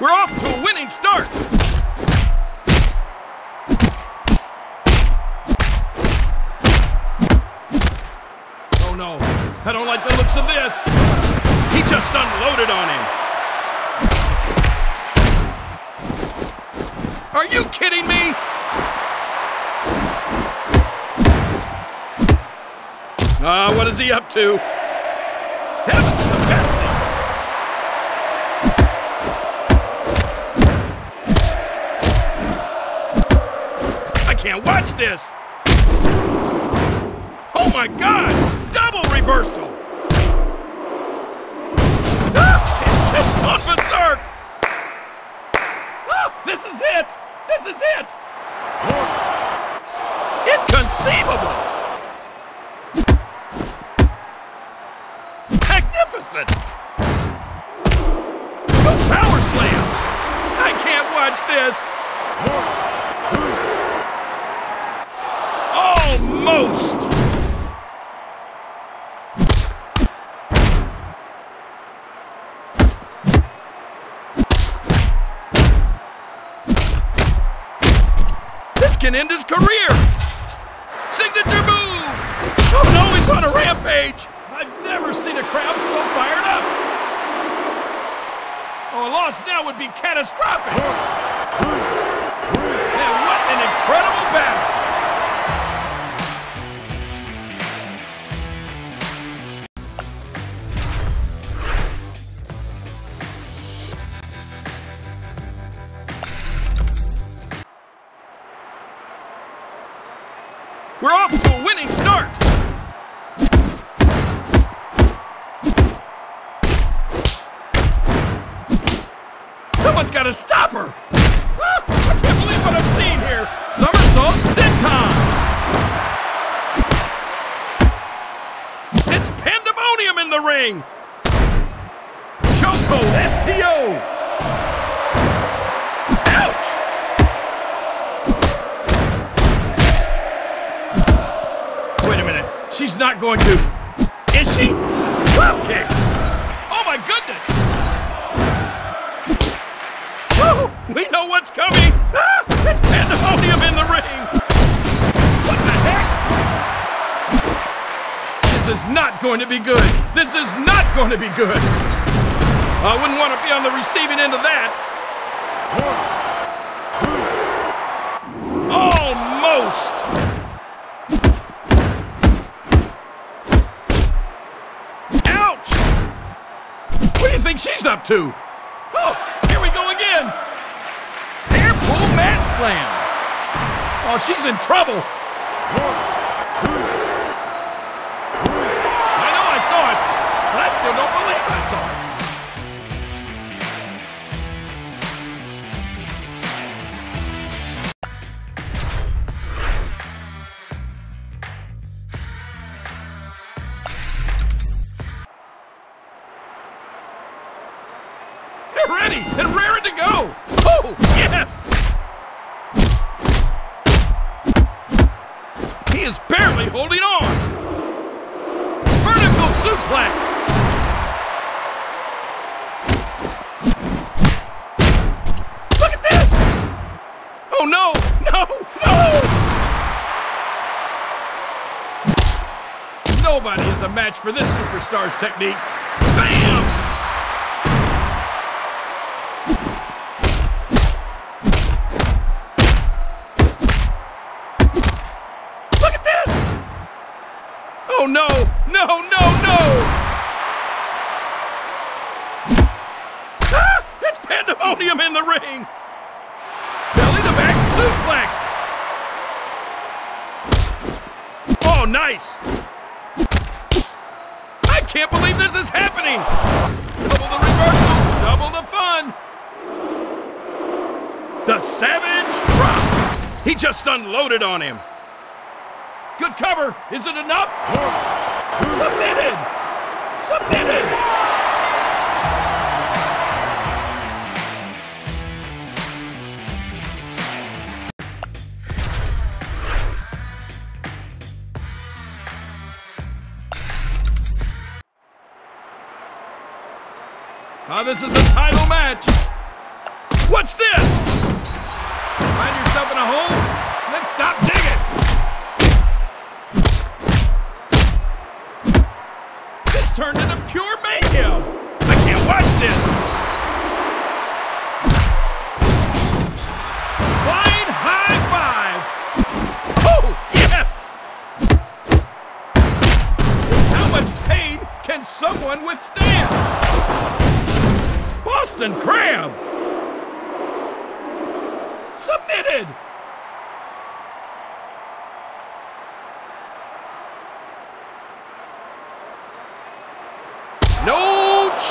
We're off to a winning start. Oh no, I don't like the looks of this. He just unloaded on him. Are you kidding me? Ah, uh, what is he up to? Heavens Can't watch this! Oh my god! Double reversal! Ah, it's just gone berserk! Ah, this is it! This is it! Inconceivable! Magnificent! Power slam! I can't watch this! Almost! This can end his career! Signature move! Oh no, he's on a rampage! I've never seen a crowd so fired up! Oh, a loss now would be catastrophic! And what an incredible battle! Ring! Choco STO! Ouch! Wait a minute. She's not going to. Is she? Drop kick! Oh my goodness! Woo! We know what's coming! Ah, it's pandemonium in the ring! Is not going to be good! This is not going to be good! I wouldn't want to be on the receiving end of that! One, two. Almost! Ouch! What do you think she's up to? Oh, here we go again! Air pull mat slam! Oh, she's in trouble! I know I saw it, but I still don't believe I saw it. Ready and raring to go! Oh, yes! He is barely holding on! Vertical suplex! Look at this! Oh no! No! No! Nobody is a match for this superstar's technique. Bam! Look at this! Oh no! No, no, no! Ah! It's pandemonium in the ring! Suplex! Oh, nice! I can't believe this is happening! Double the reversal, double the fun! The Savage Drop! He just unloaded on him! Good cover. Is it enough? Submitted. Submitted. Ah, this is a title match. What's this? Find yourself in a hole? Then stop digging. This turned into pure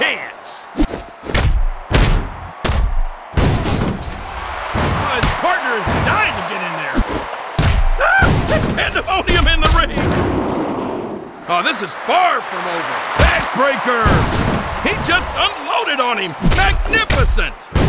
chance. Oh, his partner is dying to get in there. Ah, pandemonium in the ring. Oh, this is far from over. Backbreaker. He just unloaded on him. Magnificent.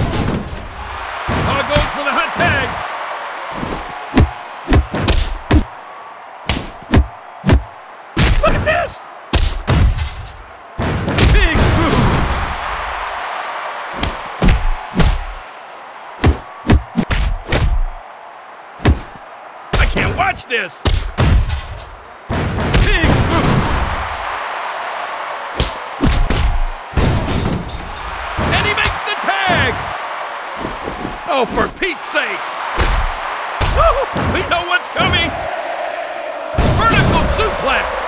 Oh, for Pete's sake. Oh, we know what's coming. Vertical suplex.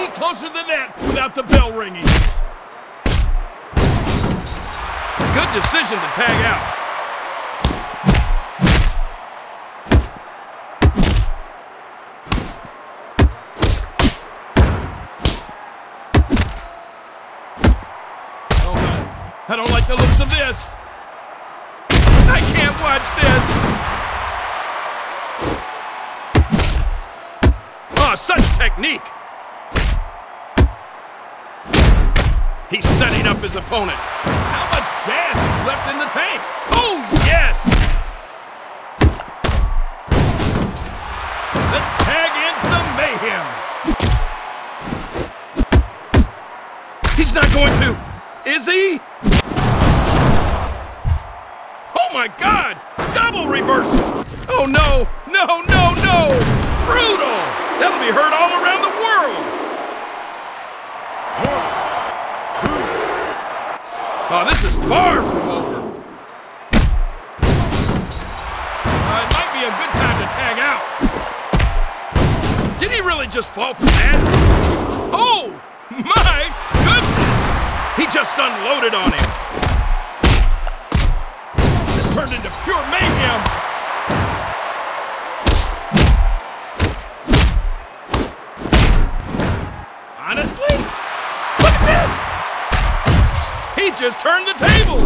Any closer than that without the bell ringing. Good decision to tag out. I don't like the looks of this. I can't watch this. Oh, such technique. He's setting up his opponent. How much gas is left in the tank? Oh, yes! Let's tag in some mayhem. He's not going to, is he? Oh my God! Double reversal! Oh no! No, no, no! Brutal! That'll be heard all around the world! Oh, this is far from over. Uh, it might be a good time to tag out. Did he really just fall from that? Oh, my goodness! He just unloaded on him. This turned into pure mayhem. Just turned the tables!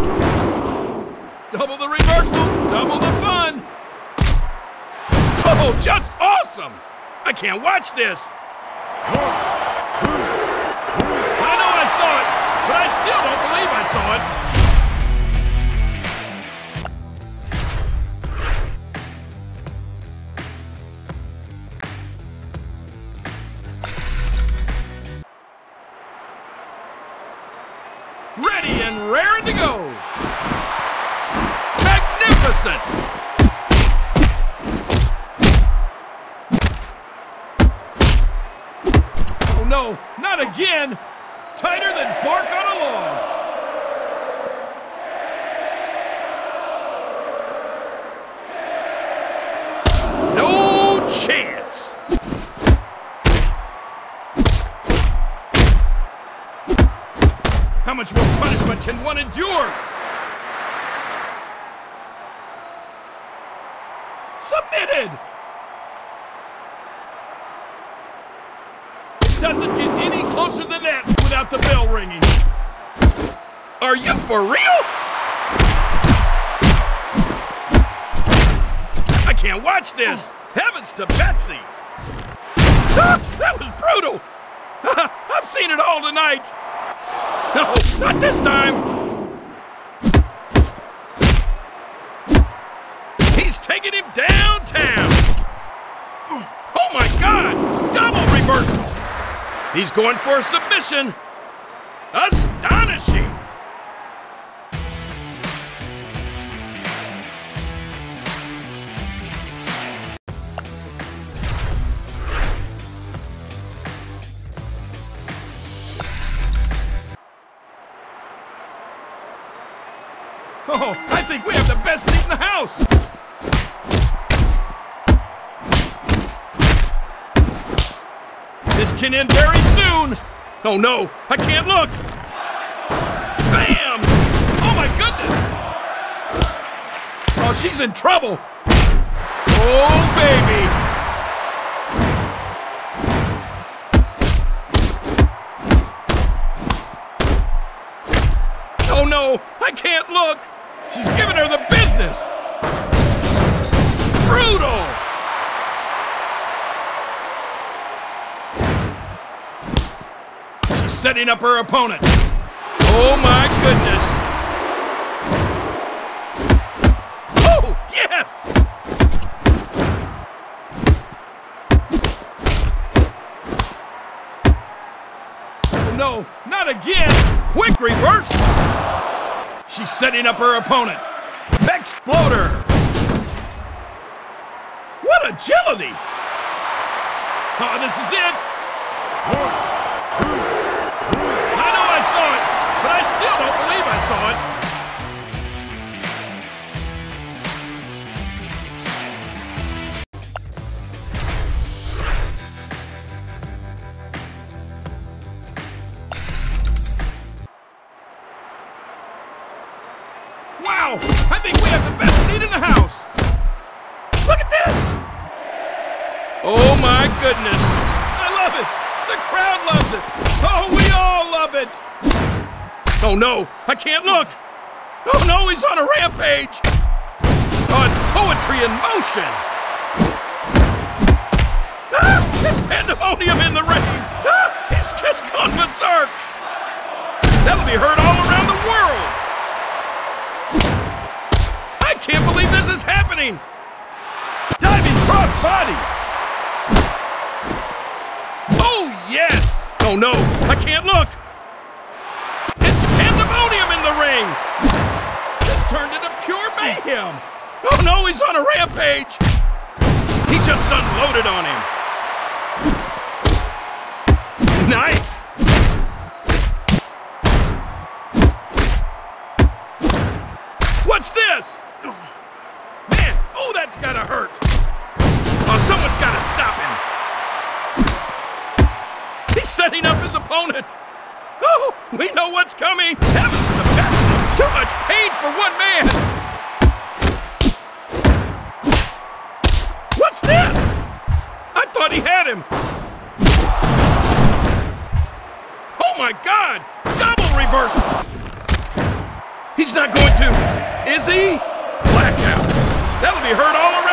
Double the reversal, double the fun! Oh, just awesome! I can't watch this! One, two, three. I know I saw it, but I still don't believe I saw it! To go! Magnificent! Oh no, not again! Tighter than bark on How much more punishment can one endure? Submitted! It doesn't get any closer than that without the bell ringing. Are you for real? I can't watch this. Heavens to Betsy. Ah, that was brutal. I've seen it all tonight. No, not this time. He's taking him downtown. Oh my God! Double reversal. He's going for a submission. Astonishing. Oh, I think we have the best seat in the house! This can end very soon! Oh no, I can't look! Bam! Oh my goodness! Oh, she's in trouble! Oh, baby! Oh no, I can't look! She's giving her the business! Brutal! She's setting up her opponent. Oh my goodness! Oh, yes! Oh no, not again! Quick reverse! She's setting up her opponent. Exploder! What agility! Oh, this is it! Oh my goodness! I love it! The crowd loves it! Oh, we all love it! Oh no, I can't look! Oh no, he's on a rampage! Oh, it's poetry in motion! Ah, it's pandemonium in the ring! Ah, he's just gone berserk! That'll be heard all around the world! I can't believe this is happening! Diving cross yes! Oh, no, I can't look! It's pandemonium in the ring! This turned into pure mayhem! Oh, no, he's on a rampage! He just unloaded on him! Nice! What's this? Man, oh, that's gotta hurt. Oh, someone's gotta stop him. Setting up his opponent. Oh, we know what's coming. Heavens to best. Too much pain for one man. What's this? I thought he had him. Oh my God! Double reversal. He's not going to. Is he? Blackout. That'll be heard all around.